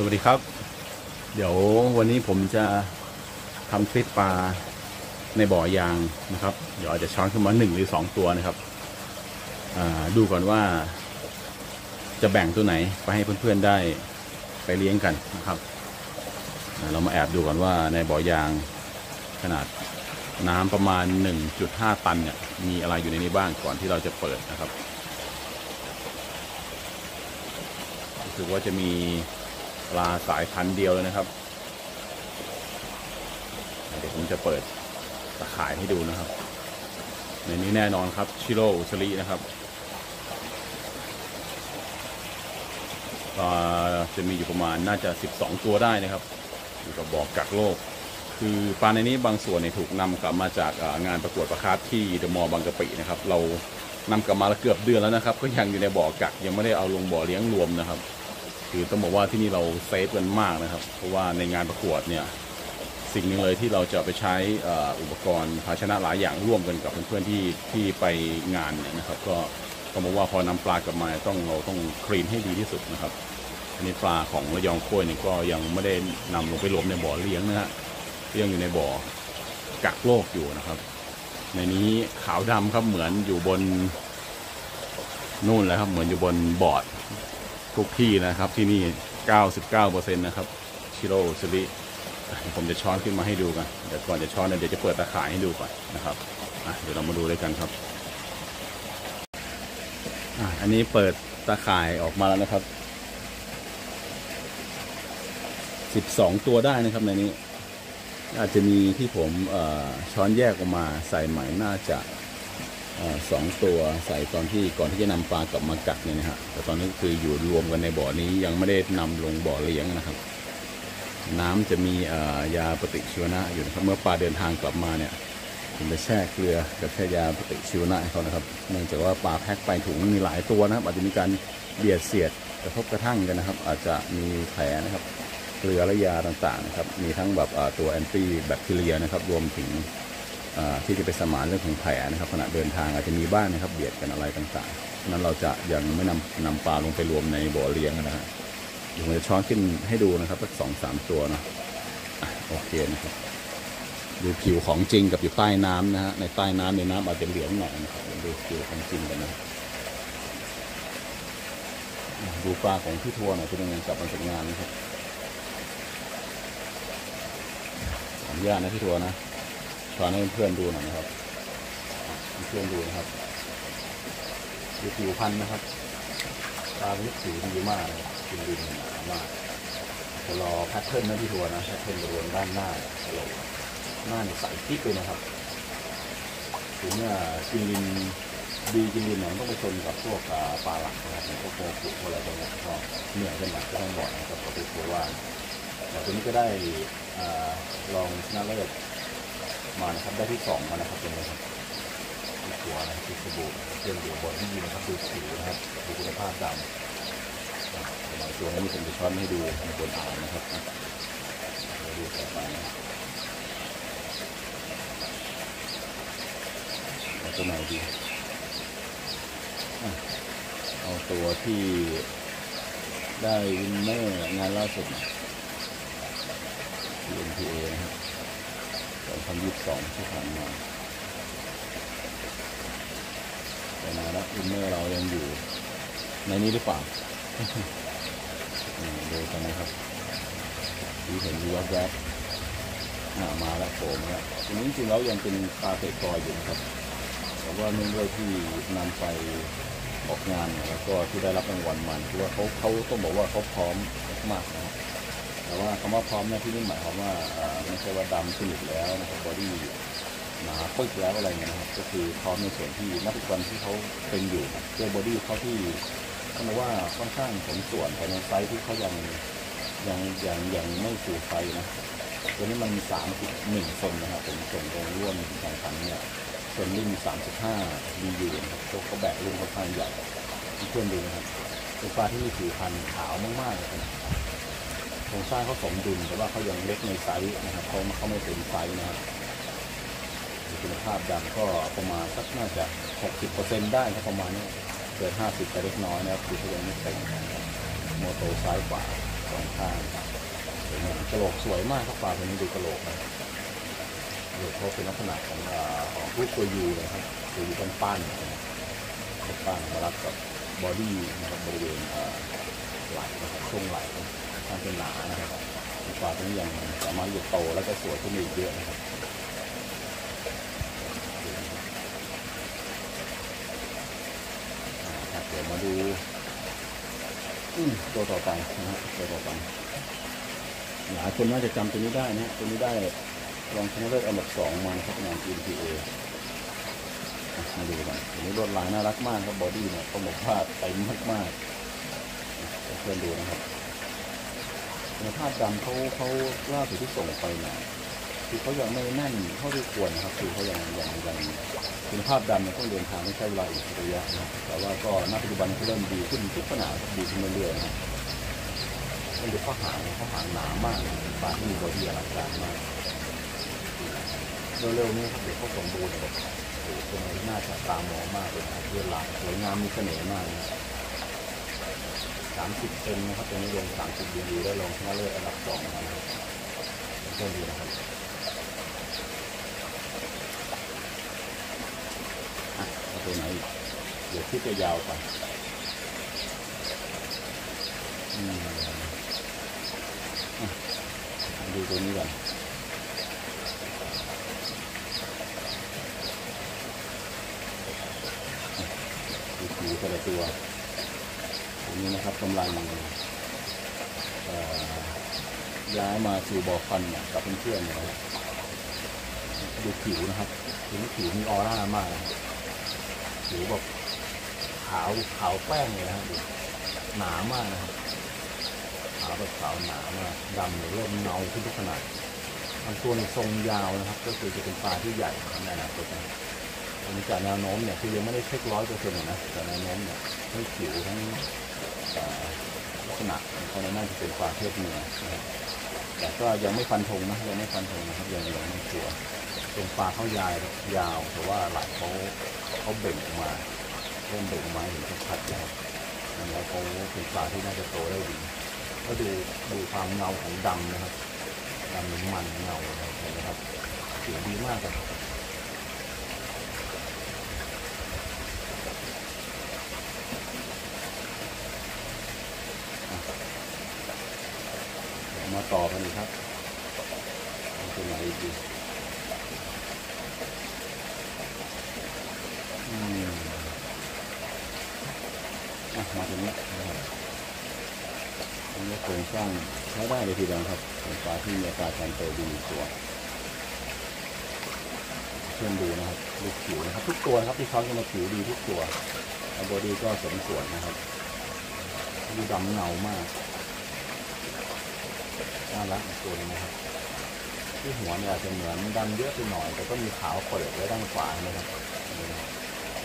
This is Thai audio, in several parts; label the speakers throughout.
Speaker 1: สวัสดีครับ เดี๋ยววันนี้ผมจะทำคลิปปลาในบ่อยางนะครับ เดี๋ยวอาจจะช้อนขึ้นมาหนึ่งหรือสองตัวนะครับดูก่อนว่า จะแบ่งตัวไหนไปให้เพื่อนๆได้ไปเลี้ยงกันนะครับเรามาแอบดูก่อนว่าในบ่อยางขนาดน้ำประมาณ 1.5 ตันเนี่ยมีอะไรอยู่ในนี้บ้างก่อนที่เราจะเปิดนะครับรู้สึกว่าจะมี ปลาสายพันธุ์เดียวเลยนะครับ เดี๋ยวผมจะเปิดตะข่ายให้ดูนะครับ ในนี้แน่นอนครับชิโร่อุชลีนะครับจะมีอยู่ประมาณน่าจะ 12 ตัวได้นะครับอยู่กับบอกกักโลก คือปลาในนี้บางส่วนเนี่ยถูกนำกลับมาจากงานประกวดประคาร์ฟที่เดอะมอลล์บางกะปินะครับ เรานำกลับมาแล้วเกือบเดือนแล้วนะครับ ก็ยังอยู่ในบ่อกักยังไม่ได้เอาลงบ่อเลี้ยงรวมนะครับ คือต้องบอกว่าที่นี่เราเซฟกันมากนะครับ เพราะว่าในงานประกวดเนี่ยสิ่งหนึ่งเลยที่เราจะไปใช้อ,อุปกรณ์ภาชนะหลายอย่างร่วมกันกับเพื่อนๆที่ที่ไปงานเนี่ยนะครับ ก็ต้องบอกว่าพอนำปลากลับมาต้องเราต้องคลีนให้ดีที่สุดนะครับอันนี้ปลาของระยองโค้ยเนี่ยก็ยังไม่ได้นำลงไปรวมในบ่อเลี้ยงนะฮะเลี้ยงอยู่ในบ่อกักโลกอยู่นะครับ ในนี้ขาวดำครับเหมือนอยู่บนนู่นแหละครับเหมือนอยู่บนบอร์ด ทุกที่นะครับที่นี่ 99%นะครับชิโร่ซิริผมจะช้อนขึ้นมาให้ดูกันเดี๋ยวก่อนจะช้อนเดี๋ยวจะเปิดตาข่ายให้ดูก่อนนะครับเดี๋ยวเรามาดูด้วยกันครับอันนี้เปิดตาข่ายออกมาแล้วนะครับ 12 ตัวได้นะครับในนี้ อาจจะมีที่ผมช้อนแยกออกมาใส่ใหม่น่าจะ สองตัวใส่ตอนที่ก่อนที่จะนำปลากลับมากักเนี่ยนะฮะแต่ตอนนี้คืออยู่รวมกันในบ่อนี้ยังไม่ได้นำลงบ่อเลี้ยงนะครับ น้ำจะมียาปฏิชีวนะอยู่นะครับเมื่อปลาเดินทางกลับมาเนี่ยผมจะแช่เกลือกับแช่ยาปฏิชีวนะให้เขานะครับ เนื่องจากว่าปลาแพ็คไปถุงมีหลายตัวนะครับ อาจจะมีการเบียดเสียดกระทบกระทั่งกันนะครับ อาจจะมีแผลนะครับเกลือและยาต่างๆนะครับมีทั้งแบบตัวแอนตี้แบคทีเรียนะครับรวมถึง ที่จะไปสมานเรื่องของแผลนะครับขณะเดินทางอาจจะมีบ้างนะครับเบียดกันอะไรต่างๆฉะนั้นเราจะยังไม่นำนำปลาลงไปรวมในบ่อเลี้ยงนะฮะเดี๋ยวผมจะช้อนขึ้นให้ดูนะครับสักสองสามตัวเนาะโอเคนะครับดูผิวของจริงกับอยู่ใต้น้ำนะฮะในใต้น้ำในน้ำอาจจะเหลืองหน่อยนะครับดูผิวของจริงกันนะอะดูปลาของพี่ทัวร์หน่อยเป็นยังไงกลับมาจากงานนะครับขออนุญาตนะพี่ทัวร์นะ ช้อนให้เพื่อนๆดูหน่อยนะครับ เพื่อนดูนะครับดูผิวพันธุ์นะครับปลาเป็นผิวดีมาก skin นี่หนามากจะรอ pattern นะพี่ทัวร์นะ pattern บริเวณด้านหน้าจะลงหน้าเนี่ยใสกิ๊กเลยนะครับถึงเมื่อกินดินดีกินดินเนี่ยมันต้องไปชนกับพวกปลาหลักนะครับพวกโมกุพวกอะไรพวกนี้ก็เหนื่อยกันหนักก็ต้องบอกนะครับก็ไปทัวร์ว่าแต่ตัวนี้ก็ได้ลองชนะเลิศ มานะครับ ได้ที่สองมานะครับเป็นไงครับที่ตัวนะครับที่สบู่เครื่องดื่มบนที่ดีนะครับดูผิวนะครับดูคุณภาพดำอะหลายตัวนี้ผมจะช้อนให้ดูในบนอ่างนะครับดูต่อไปนะครับเอาตัวไหนดีเอาตัวที่ได้ winner งานล่าสุดหน่อย NPA นะครับ 2022 ที่ผ่านมาแต่นะแล้ว winner เรายังอยู่ในนี้หรือเปล่าดูกันนะครับที่เห็นดูแวบๆอ่ามาแล้วโผล่มาแล้วทีนี้จริงๆแล้วยังเป็นปลา tategoi อยู่นะครับแต่ว่าเนื่องด้วยที่นำไปออกงานแล้วก็ที่ได้รับรางวัลมาคือว่าเขาเขาต้องบอกว่าเขาพร้อมมากนะ แต่ว่าคำว่าพร้อมเนี่ยที่นี่หมายความว่าไม่ใช่ว่าดำสนิทแล้วนะครับ body หนาปึ๊กแล้วอะไรเงี้ยนะครับก็คือพร้อมในส่วนที่นักวันที่เขาเป็นอยู่ด้วย body เขาที่ต้องบอกว่าค่อนข้างสมส่วนภายในไซส์ที่เขายังยังยังยังไม่ full size นะตัวนี้มันสามสิบหนึ่งเซนนะครับเป็นส่วนตรงร่วมแข่งขันเนี่ยส่วนรุ่นสามสิบห้าดีอยู่นะครับเขาเขาแบกรุ่นค่อนข้างใหญ่เพื่อนดูนะครับเป็นปลาที่มีผิวพรรณขาวมากๆเลยนะ โครงสร้างเขาสมดุลแต่ว่าเขายังเล็กในไซส์นะครับเขาเขาไม่เต็มไซส์นะครับคุณภาพดำก็ประมาณสักน่าจะ 60%ได้ครับประมาณนี้เกิน50ไปเล็กน้อยนะครับคือเขายังไม่เต็มนะครับโมโตซ้ายกว่าสองข้างสวยงามกระโหลกสวยมากครับปลาตัวนี้ดูกระโหลกนะกระโหลกเขาเป็นลักษณะของของรูปตัวยูเลยครับตัวยูเป็นปั้นๆนะครับป็นปั้นมารับกับบอดี้นะครับบริเวณไหล่นะครับช่วงไหล่ ทางเป็นหนานะครับปลาตัวนี้ยังสามารถที่โตแล้วก็สวยขึ้นอีกเยอะนะครับเดี๋ยวมาดูตัวต่อไปนะฮะตัวต่อไปหลายคนน่าจะจำตัวนี้ได้นะตัวนี้ได้รองชนะเลิศอันดับสองมานะครับงาน GMTA มาดูกันตัวนี้ลวดลายน่ารักมากครับ body เนี่ยต้องบอกว่าเต็มมากๆเพื่อนดูนะครับ คุณภาพดำเขาเขาล่าสุดที่ส่งไปเนี่ยคือเขายังไม่แน่นเท่าที่ควรนะครับ คือเขายังยังยังคุณภาพดำเนี่ยต้องเดินทางไม่ใช่เวลาอีกระยะนะแต่ว่าก็ณปัจจุบันก็เริ่มดีขึ้นทุกขนาดดีขึ้นเรื่อยๆนะมันดูข้อหางข้อหางหนามากปากมีตัวที่อลังการมากเร็วๆนี้ครับเดี๋ยวเขาสมบูรณ์แบบเป็นหน่าจะตามองมากเลยนะเรื่องหลักสวยงามมีเสน่ห์มากนะ 30เอ็มนะครับตัวนี้รวม30บีบีได้ลงชนะเลิศอันดับสองนะครับโชคดีนะครับเอาตัวไหนเดี๋ยวที่จะยาวไปดูตัวนี้ก่อนดูตัวแต่ละตัว นี้นะครับกำลังย้ายมาสู่บ่อฟันกับเพื่อนๆนะครับดูผิวนะครับดูนี่ผิวมีออร่ามากนะผิวแบบขาวขาวแป้งเลยนะครับหนามากนะครับขาวแบบขาวหนามากดำเนี่ยเริ่มเงาขึ้นทุกขนาดลำตัวในทรงยาวนะครับ ก็คือจะเป็นปลาที่ใหญ่ในอนาคตนะครับอันนี้จากแนวโน้มเนี่ยคือยังไม่ได้เช็คร้อยเปอร์เซ็นต์นะแต่แนวโน้มเนี่ยทั้งผิวทั้ง ลักษณะของเขาเนี่ยน่าจะเป็นปลาเพศเมียนะครับแต่ก็ยังไม่ฟันธงนะยังไม่ฟันธงนะครับยังยังไม่ชัวร์เป็นปลาเขายาวยาว แต่ว่าหลายเขาเขาเบ่งออกมาเริ่มเบ่งออกมาให้เห็นชัดๆแล้วแล้วเขาเป็นปลาที่น่าจะโตได้ดีก็ดูดูความเงาของดำนะครับดำมันเงานะครับเห็นไหมครับดีมากครับอะเดี๋ยวมา ต่อกันครับเอาตัวไหนดีอืมมาตรงนี้นะครับตรงนี้โครงสร้างใช้ได้เลยทีเดียวครับเป็นฟ้าที่มีอัตราการโตดีตัวเพื่อนดูนะครับดูผิวนะครับ ทุกตัวครับที่เขาจะมาผิวดีทุกตัวแล้วบอดี้ก็สมส่วนนะครับดูดำเงามาก น่ารักอีกตัวนึงนะครับ ที่หัวเนี่ยจะเหมือนดำเยอะไปหน่อย แต่ก็มีขาวเปิดไว้ด้านขวานะครับนี่นะครับ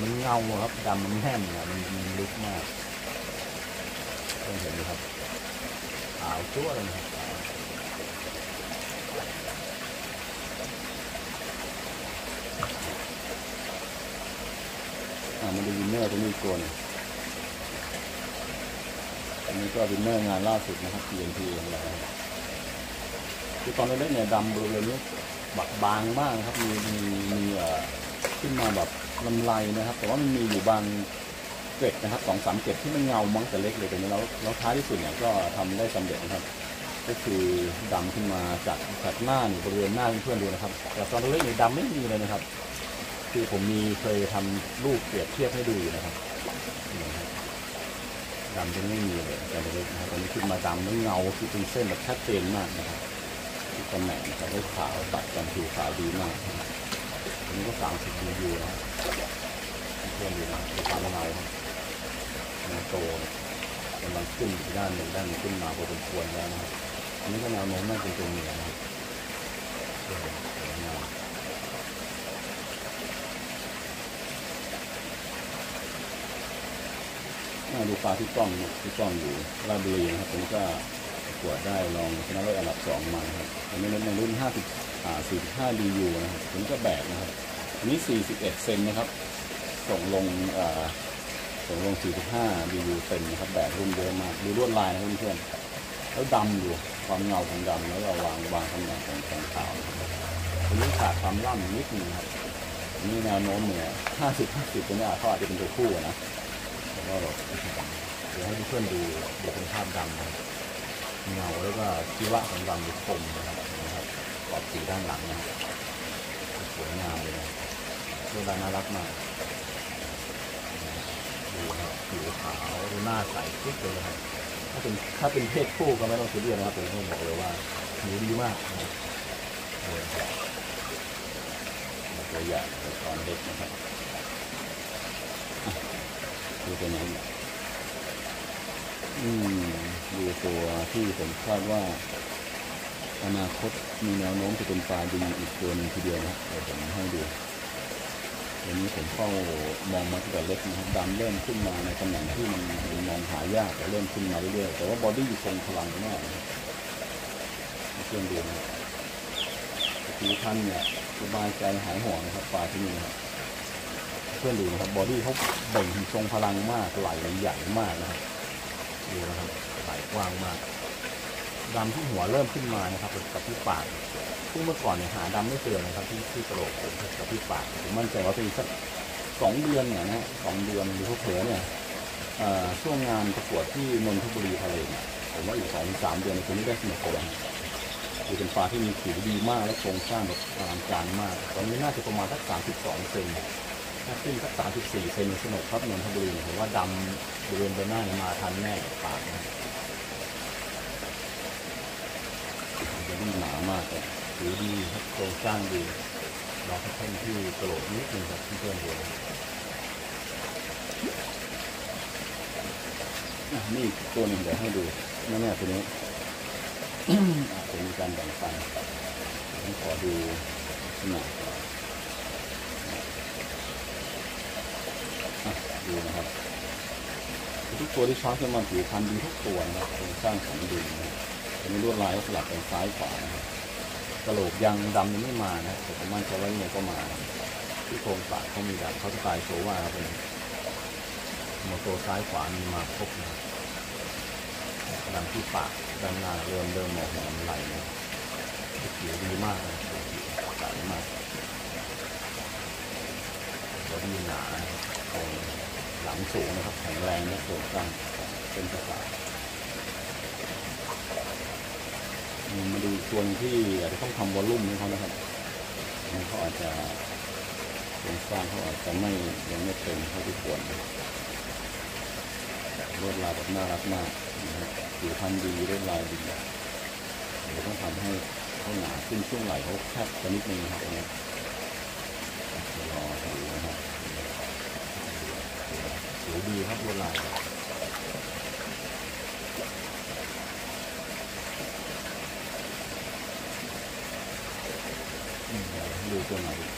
Speaker 1: มันเงาครับดำมันแน่นอะมันมันลึกมากต้องเห็นดูครับขาวจั่วเลยนะครับอ่ามาดู winner ตัวนี้อีกตัวนึงอันนี้ก็ winner งานล่าสุดนะครับ TNT ของเรานะ คือตอนเล็กๆเนี่ยดำบริเวณนี้บางบางมากครับ มีมีมีเอ่อขึ้นมาแบบรำไรนะครับ แต่ว่ามันมีอยู่บางเกล็ดนะครับสองสามเกล็ดที่มันเงาตั้งแต่เล็กเลยแต่นี้แล้วแล้วท้ายที่สุดเนี่ยก็ทำได้สำเร็จนะครับ ก็คือดำขึ้นมาจากจากหน้าบริเวณหน้าเพื่อนๆดูนะครับ แต่ตอนเล็กเนี่ยดำไม่มีเลยนะครับ คือผมมีเคยทำรูปเปรียบเทียบให้ดูอยู่นะครับดำจะไม่มีเลยแต่เล็กนะครับตอนนี้ขึ้นมาดำแล้วเงาคือเป็นเส้นแบบชัดเจนมากนะครับ ที่ตำแหน่งนะครับได้ขาวตัดกันผิวขาวดีมากนะครับอันนี้ก็สามสิบดียูนะเพื่อนดูนะครับดูความเงาครับเงาโตกำลังขึ้นอีกด้านหนึ่งด้านนึงขึ้นมาพอสมควรแล้วนะครับอันนี้ก็แนวโน้มน่าจะเป็นตัวเมียนะครับเองามน่าดูปลาที่กล้องที่กล้องอยู่ราบุรีนะครับผมก็ ประกวดได้รองชนะเลิศอันดับสองมาครับอันนี้ในรุ่น 50อ่า45 DU นะครับผมก็แบกนะครับอันนี้ 41 เซนนะครับ ส่งลงอ่าส่งลง 45 DU เต็มนะครับ แบกรุ่นเยอะมากดูลวดลายนะเพื่อนๆแล้วดำอยู่ความเงาของดำแล้วเราวางวางตำแหน่งของของขาวนะครับทีนี้ขาดความล่ำนิดนึงครับนี่แนวโน้มเนี่ยห้าสิบห้าสิบตัวเนี้ยเขาอาจจะเป็นตัวคู่นะแล้วก็เดี๋ยวให้เพื่อนๆดูดูเป็นภาพดำนะครับ เงาแล้วก็ชีวะของดำมีคมนะครับนะครับขอบสีด้านหลังนะครับสวยงามเลยนะเรื่องราวน่ารักมากดูครับผิวขาวดูหน้าใสขึ้นเลยนะครับถ้าเป็นถ้าเป็นเพศผู้ก็ไม่ต้องซีเรียสนะครับผมต้องบอกเลยว่าผิวดีมากนะครับตัวใหญ่แต่ตอนเด็กนะครับดูตัวนั้นอืม ตัวที่ผมคาดว่าอนาคตมีแนวโน้มจะเป็นปลาดีอีกตัวหนึงทีเดียวนะครับเดี๋ยวผมให้ดูวันนี้ผมเฝ้ามองมาตั้งแต่เล็กนะครับดำเริ่มขึ้นมาในตำแหน่งที่มันมองหายากแต่เริ่มขึ้นมาเรื่อยๆแต่ว่า body ทรงพลังมากนะครับให้เพื่อนดูนะครับผิวพรรณเนี่ยสบายใจหายห่วงนะครับปลาที่นี่นะครับเพื่อนดูนะครับ body เขาเบ่งทรงพลังมากไหล่ใหญ่มากนะครับ ดูนะครับไหล่กว้างมากดำที่หัวเริ่มขึ้นมานะครับกับที่ปากซึ่งเมื่อก่อนเนี่ยหาดำไม่เจอนะครับ ที่ที่กระโหลกผมกับที่ปากผมมั่นใจว่าเป็นสักสองเดือนเนี่ยนะสองเดือนหรือเผลอเนี่ยเอ่อช่วงงานประกวดที่นนทบุรีทะเลเนี่ยผมว่าอีกสองสามเดือนคุณไม่ได้สนุกเลยคือเป็นปลาที่มีผิวดีมากและโครงสร้างแบบอลังการมาก ตอนนี้น่าจะประมาณสักสามสิบสองเซน ถ้าขึ้นสักสามสิบสี่เซนสนุกครับนนทบุรีผมว่าดำบริเวณใบหน้าเนี่ยมาทันแน่กับปากนะจะดีหนามากเลยผิวดีครับโครงสร้างดีราแค่ที่กระโหลกนิดนึงครับเพื่อนๆดูอะนี่ตัวหนึ่งเดี๋ยวให้ดูนั่นเนี่ยตัวนี้อาจะมีการแบ่งปันผมขอดูขนาดอะ ดูนะครับ ทุกตัวที่ช้อนขึ้นมาผิวพันธุ์ดีทุกตัวนะครับโครงสร้างสมดุลนะจะมีลวดลายก็สลับเป็นซ้ายขวานะครับกระโหลกยังดำยังไม่มานะแต่ผมมั่นใจว่าเนี่ยก็มา ที่โครงปากเขามีแบบเขาสไตล์โชว่าครับผมโมโตซ้ายขวามีมาครบนะดำที่ปากด้านหน้าเริ่มเริ่มหมองห็นไหลนะผิวดีมากนะผิวใสมากแล้วดีหนาโครง ลังสูงนะครับแข็งแรงนะโครงสร้งเป็นประสาทอืมาดูส่วนที่อาจจะต้องทำวอลลุ่มให้เขานะครับมันเขาอาจจะโครงสร้างเขาอาจจะไม่ยังไม่เต็มเท่าที่ควรลวดลายแบบน่ารักมากนะครับผิวพรรณดีลวดลายดีเดี๋ยวต้องทำให้เขาหนาขึ้นช่วงไหล่เขาแคบกันนิดนึงนะครับตรงนี้เดี๋ยวรอดูนะครับผิว ดีครับลวดลายอืมเดี๋ยวให้ดูตัวไหนอย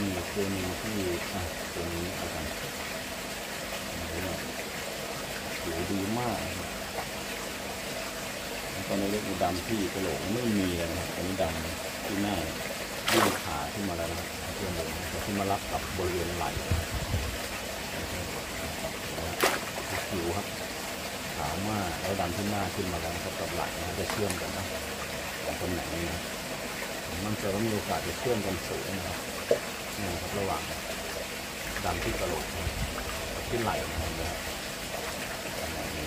Speaker 1: มีตัวนึงที่อะตัวนี้อากันดูหน่อยดีมากครับแล้วตอนนี้เล็กดำที่กระโหลกไม่มีเลยนะครับตอนนี้ดำที่หน้ายื่นขาขึ้นมาแล้วนะครับ เพื่อนเลยจะขึ้นมารับกับบริเวณไหล่คิวครับขาวมากแล้วดำที่หน้าขึ้นมาแล้วครับกับไหล่นะจะเชื่อมกันนะสองตำแหน่งนี้นะมันจะมีโอกาสจะเชื่อมกันสูงนะครับนี่ครับระหว่างดำที่กระโหลกที่ไหล่นะครับนะครับตำแหน่งนี้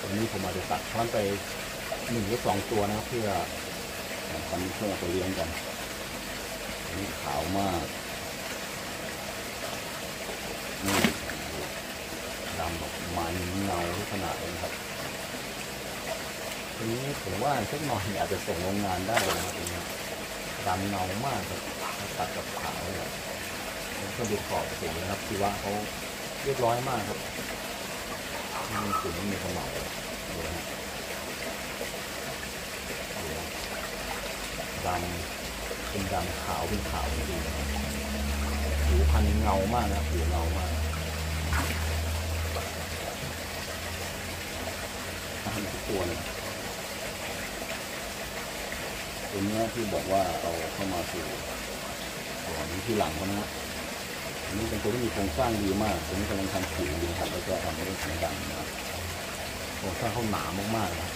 Speaker 1: วันนี้ผมอาจจะตัดช้อนไป หนึ่งหรือสองตัวนะครับเพื่อแบ่งปันเพื่อเอาไปเลี้ยงกันนนี้ขาวมากนี่ดำแบบมันเงาทุกขนาดเลยครับทีนี้ผมว่าสักหน่อยอาจจะส่งโรงงานได้เลยนะครับตรงนี้ดำเงามากครับตัดกับขาวเนี่ยก็ดูขอบสีนะครับที่ว่าเขาเรียบร้อยมากครับมีสีไม่มีขม่าเลยดูนะฮะดูนะดำเป็นดำขาวเป็นขาวจริงๆนะครับผิวพันเงามากนะครับผิวเงามากอาหารทุกตัวเลยตัวเนี้ยที่บอกว่าเอาเข้ามาสู่ส่วนที่หลังเขานะอันนี้เป็นตัวที่มีโครงสร้างดีมากตัวนี้กำลังทำผิวดีครับแล้วก็ทำเรื่องเสีดังนะครับโครงสร้างเขาหนามากๆนะ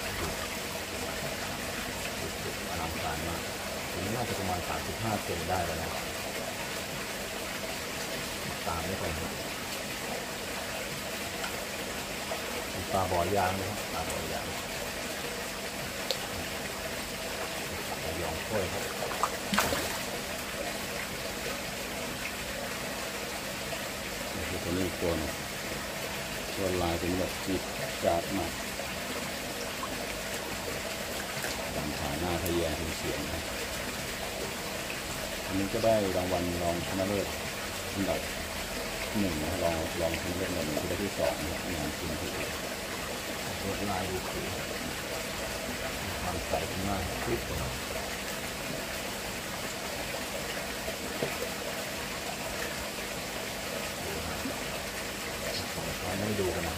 Speaker 1: อลังการมากตัวนี้น่า จะประมาณ 35เซนได้แล้วนะตามนี้ก่อนครับตาบอยางนะครับตาบอยางยองถ้วยครับตัวนี้ตัวนึงตัวลายเป็นแบบจีดจาดมากดังขาหน้าทะแยงเป็นเสียงนะ นนี้ก็ได้รางวัลรองชนะเลิศอันดับหนึ่งนะรองรองชนะเลิศอันดับหนึ่งที่ได้ที่สองนะครับงานคุณถือตัวลายดูสีความใสเป็นมากคลิปเลยเราไม่ดูกันนะ